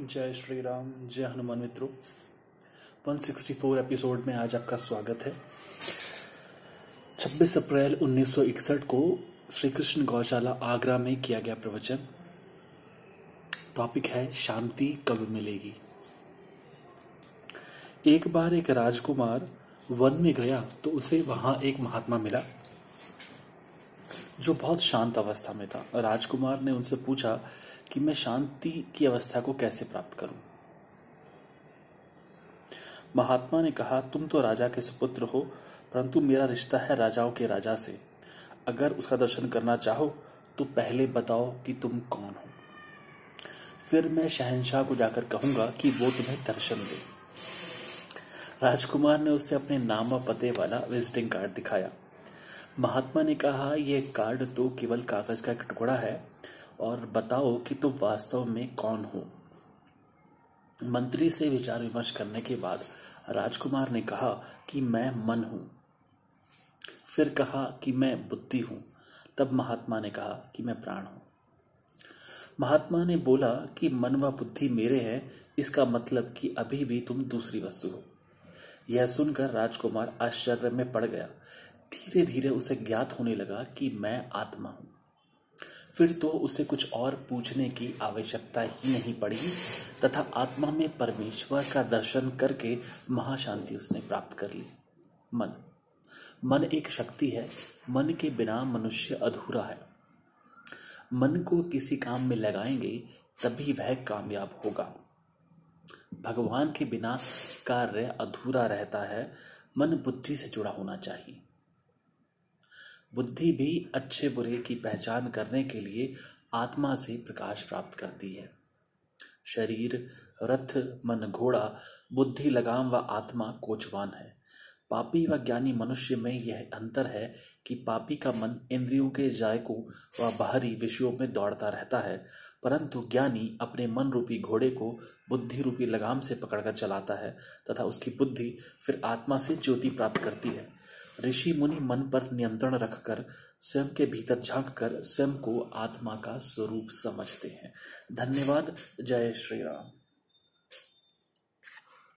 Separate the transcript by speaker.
Speaker 1: जय श्री राम जय हनुमान मित्रों। 164 एपिसोड में आज आपका स्वागत है। 26 अप्रैल 1961 को श्री कृष्ण गौशाला आगरा में किया गया प्रवचन। टॉपिक है, शांति कब मिलेगी? एक बार एक राजकुमार वन में गया तो उसे वहाँ एक महात्मा मिला। जो बहुत शांत अवस्था में था, राजकुमार ने उनसे पूछा कि मैं शांति की अवस्था को कैसे प्राप्त करूँ? महात्मा ने कहा, तुम तो राजा के सुपुत्र हो, परंतु मेरा रिश्ता है राजाओं के राजा से। अगर उसका दर्शन करना चाहो तो पहले बताओ कि तुम कौन हो। फिर मैं शहनशाह को जाकर कहूँगा कि वो तुम्हें दर्शन दे। राजकुमार ने उसे अपने नाम व पते वाला विजिटिंग कार्ड दिखाया। महात्मा ने कहा यह कार्ड तो केवल कागज़ का एक टुकड़ा है और बताओ कि तुम वास्तव में कौन हो? मंत्री से विचार विमर्श करने के बाद राजकुमार ने कहा कि मैं मन हूँ। फिर कहा कि मैं बुद्धि हूँ। तब महात्मा ने कहा कि मैं प्राण हूँ। महात्मा ने बोला कि मन व बुद्धि मेरे हैं, इसका मतलब कि अभी भी तुम दूसरी वस्तु हो। यह सुनकर राजकुमार आश्चर्य में पड़ गया। धीरे धीरे उसे ज्ञात होने लगा कि मैं आत्मा हूँ। फिर तो उसे कुछ और पूछने की आवश्यकता ही नहीं पड़ी, तथा आत्मा में परमेश्वर का दर्शन करके महाशांति उसने प्राप्त कर ली। मन। मन एक शक्ति है, मन के बिना मनुष्य अधूरा है। मन को किसी काम में लगाएँगे, तभी वह कामयाब होगा। भगवान के बिना कार्य अधूरा रहता है, मन बुद्धि से जुड़ा होना चाहिए। बुद्धि भी अच्छे बुरे की पहचान करने के लिए आत्मा से प्रकाश प्राप्त करती है। शरीर, रथ, मन, घोड़ा, बुद्धि, लगाम व आत्मा कोचवान है। पापी व ज्ञानी मनुष्य में यह अंतर है कि पापी का मन इंद्रियों के जायकों व बाहरी विषयों में दौड़ता रहता है, परंतु ज्ञानी अपने मन रूपी घोड़े को बुद्धि रूपी लगाम से पकड़कर चलाता है, तथा उसकी बुद्धि फिर आत्मा से ज्योति प्राप्त करती है। ऋषि मुनि मन पर नियंत्रण रखकर, स्वयं के भीतर झाँक कर स्वयं को आत्मा का स्वरूप समझते हैं। धन्यवाद। जय श्री राम।